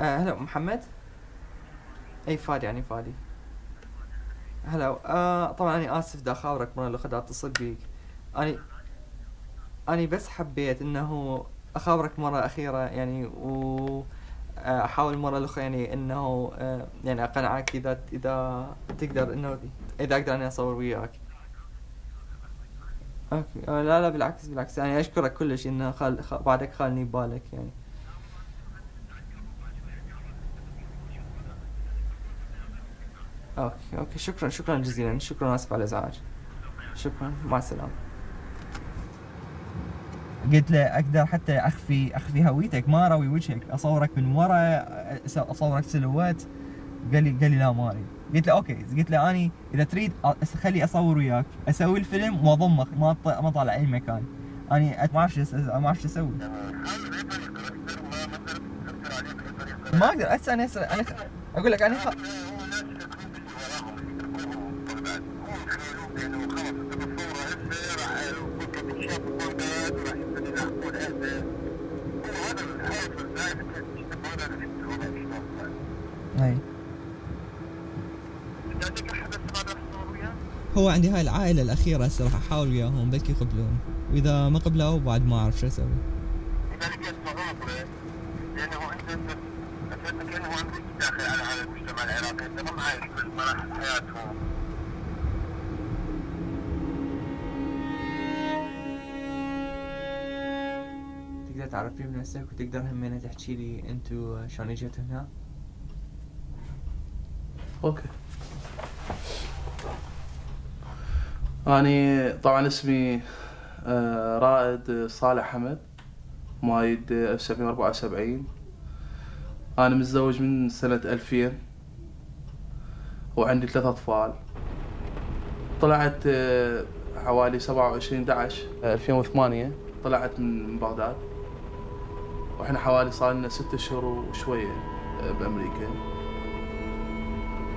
آه هلا محمد. إي فادي يعني فادي. هلا آه طبعا أنا آسف دا مرة الاخرى دا أتصل بيك. اني اني بس حبيت إنه اخابرك مرة أخيرة يعني و آه، أحاول المره الاخرى يعني إنه آه، يعني أقنعك إذا إذا تقدر إنه إذا أقدر أني أصور وياك. أوكي لا لا بالعكس بالعكس. يعني أشكرك كلش إنه خال خ- بعدك خالني ببالك يعني. okay okay شكرا شكرا جزيلا شكرا اسف على الازعاج شكرا مع السلامه قلت له أقدر حتى اخفي أخفي هويتك. ما اراوي وجهك. أصورك من ورا. أصورك silhouette. قال لي قال لي لا ما أريد. قلت له okay. قلت له اني إذا تريد خلي أصور وياك. أسوي الفيلم واضمك ما ما طالع أي مكان. اني ما أعرف ما أعرف شو أسوي. ما أقدر هسه أنا أقول لك أنا خ... هاي هو عندي هاي العائلة الأخيرة هسه راح أحاول وياهم بلكي يقبلون. وإذا ما قبلوا بعد ما أعرف شو أسوي. اذا لقيت صعوبه لأنه انت انت كانه امريكي داخل على هذا المجتمع العراقي انت ما عايش كل مراحل تعرفني بنفسك وتقدر همين تحكي لي أنتو شلون اجيتوا هنا؟ أوكي. أني طبعا اسمي آه، رائد صالح حمد مايد 1974 أنا متزوج من سنة 2000 وعندي ثلاث أطفال. طلعت آه، حوالي 27 11 2008 طلعت من بغداد. وإحنا حوالي صار لنا ست شهور وشوية آه، بأمريكا.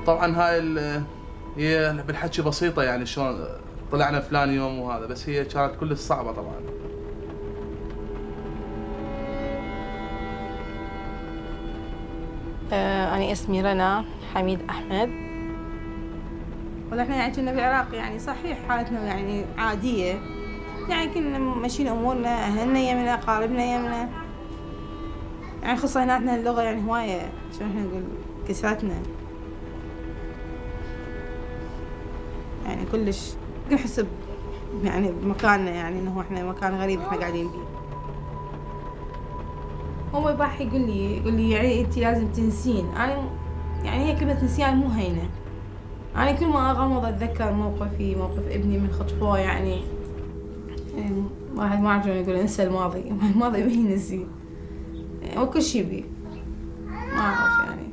طبعا هاي ال- هي بالحكي بسيطة يعني شلون طلعنا فلان يوم وهذا بس هي كانت كلش صعبة طبعا. آه، أنا اسمي رنا حميد أحمد. والله إحنا يعني كنا بالعراق يعني صحيح حالتنا يعني عادية. يعني كنا ماشيين أمورنا أهلنا يمنا أقاربنا يمنا. يعني خصوصا هنا عندنا اللغة يعني هواية شلون إحنا نقول؟ كسرتنا. يعني كلش نحس يعني بمكاننا يعني إنه إحنا مكان غريب إحنا قاعدين بيه هو باح يقول لي يقول لي يعني أنت لازم تنسين. أنا يعني هي كلمة نسيان مو هينة. أنا كل ما أغمض أتذكر موقفي موقف ابني من خطفوه يعني يعني واحد ما شلون يقول انسى الماضي. الماضي ما ينسي. يعني وكل شي بيه ما أعرف يعني.